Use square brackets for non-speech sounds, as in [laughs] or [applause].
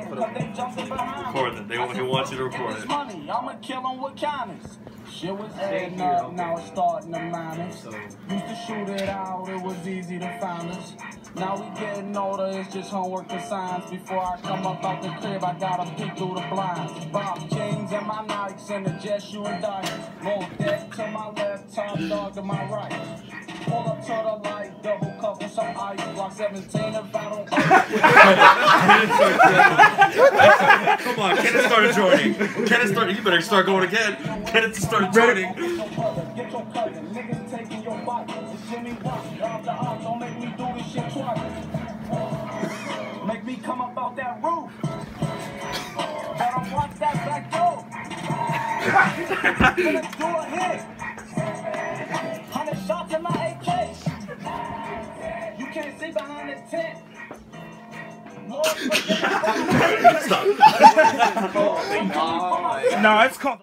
cause they. Record it. They want- he wants you to record it. money, I'ma kill 'em with kindness. Shit was adding up, now it's starting to minus. Used to shoot it out, it was easy to find us. Now we getting older, it's just homework and science. Before I come up out the crib, I gotta peek through the blinds. Bob Kings and my Nikes and the jet shoe and diamonds. More deck to my left, top dog to my right. Pull up to the light, double cup with some ice. Block 17 if I don't. [laughs] [laughs] Come on, Kenneth started joining. Kenneth started. You better start going again. Kenneth started joining. Get your brother, get your cousin, niggas taking your bike. It's Jimmy Rock, off the odds, don't make me do this shit twice. Make me come up out that roof. Better watch that back door. Gonna do a hit. Hundred shots in my AK. You can't see behind the tent. Stop. [laughs] Oh no, it's called.